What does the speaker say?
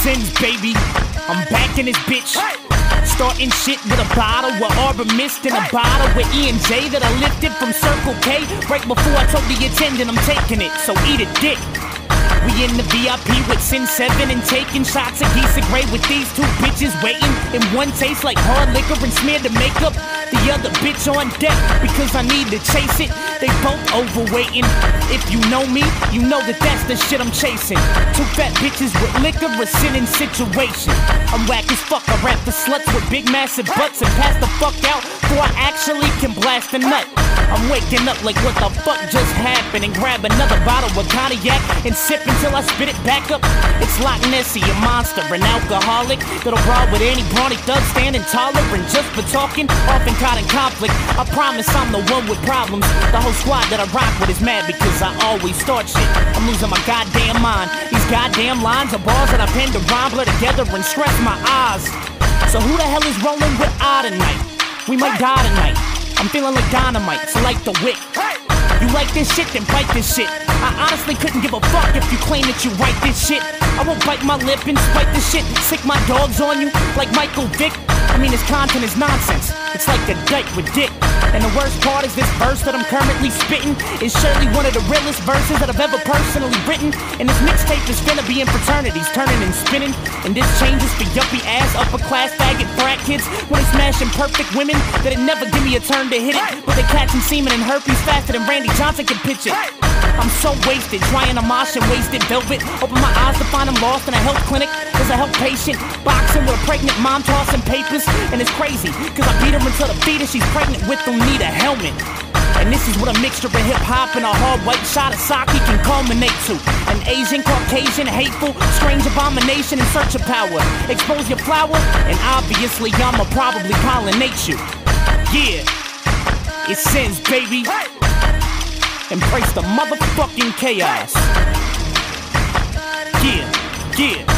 Sins, baby. I'm back in this bitch. Starting shit with a bottle with Arbor Mist in a bottle with E and J that I lifted from Circle K right before I told the attendant I'm taking it. So eat a dick. We in the VIP with Sin 7 and taking shots of Geesa Grey with these two bitches waiting. And one tastes like hard liquor and smeared the makeup. The other bitch on deck because I need to chase it. They both overweighting. If you know me, you know that that's the shit I'm chasing. Two fat bitches with liquor, a sinning situation. I'm whack as fuck. I rap the sluts with big massive butts and pass the fuck out before I actually can blast a nut. I'm waking up like what the fuck just happened and grab another bottle of cognac and sip until I spit it back up. It's Loch Nessie, a monster, an alcoholic that'll brawl with any brawny thug standing taller and just for talking, often caught in conflict. I promise I'm the one with problems. The whole squad that I rock with is mad because I always start shit. I'm losing my goddamn mind. These goddamn lines are bars that I pen to rhyme, blur together and stress my eyes. So who the hell is rolling with I tonight? We might die tonight. I'm feeling like dynamite, so like the wick. You like this shit, then bite this shit. I honestly couldn't give a fuck if you claim that you write this shit. I won't bite my lip and spite this shit. Sick my dogs on you like Michael Vick. I mean, his content is nonsense. It's like the date with Dick. And the worst part is this verse that I'm currently spitting is surely one of the realest verses that I've ever personally written. And this mixtape is gonna be in fraternities, turning and spinning. And this changes for yuppie ass, upper class faggot frat kids when they smashing perfect women that it never give me a turn to hit it. But they catching semen and herpes faster than Randy Johnson can pitch it. I'm so wasted, trying to mosh and wasted velvet. Open my eyes to find I'm lost in a health clinic. There's a health patient boxing with a pregnant mom tossing papers. And it's crazy, cause I beat her until the fetus she's pregnant with don't need a helmet. And this is what a mixture of hip hop and a hard white shot of sake can culminate to. An Asian, Caucasian, hateful, strange abomination in search of power. Expose your flower, and obviously I'ma probably pollinate you. Yeah, it sins, baby. Embrace the motherfucking chaos. Yeah, yeah.